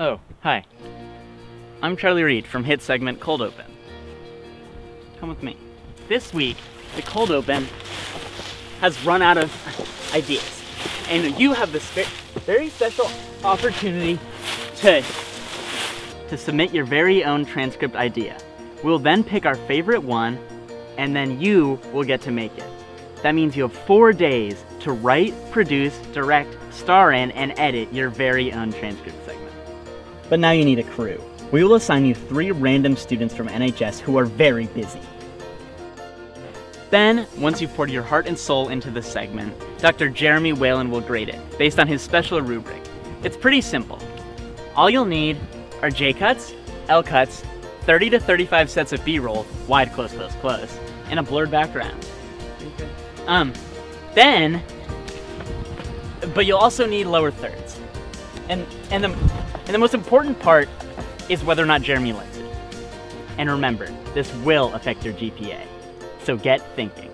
Oh, hi. I'm Charlie Reed from hit segment Cold Open. Come with me. This week, the Cold Open has run out of ideas. And you have this very special opportunity to, to submit your very own transcript idea. We'll then pick our favorite one, and then you will get to make it. That means you have four days to write, produce, direct, star in, and edit your very own transcript segment. But now you need a crew. We will assign you three random students from NHS who are very busy. Then, once you've poured your heart and soul into this segment, Dr. Jeremy Whalen will grade it, based on his special rubric. It's pretty simple. All you'll need are J cuts, L cuts, 30 to 35 sets of B-roll, wide, close, close, close, and a blurred background. Um, then, but you'll also need lower thirds. And, and, the, and the most important part is whether or not Jeremy likes it. And remember, this will affect your GPA. So get thinking.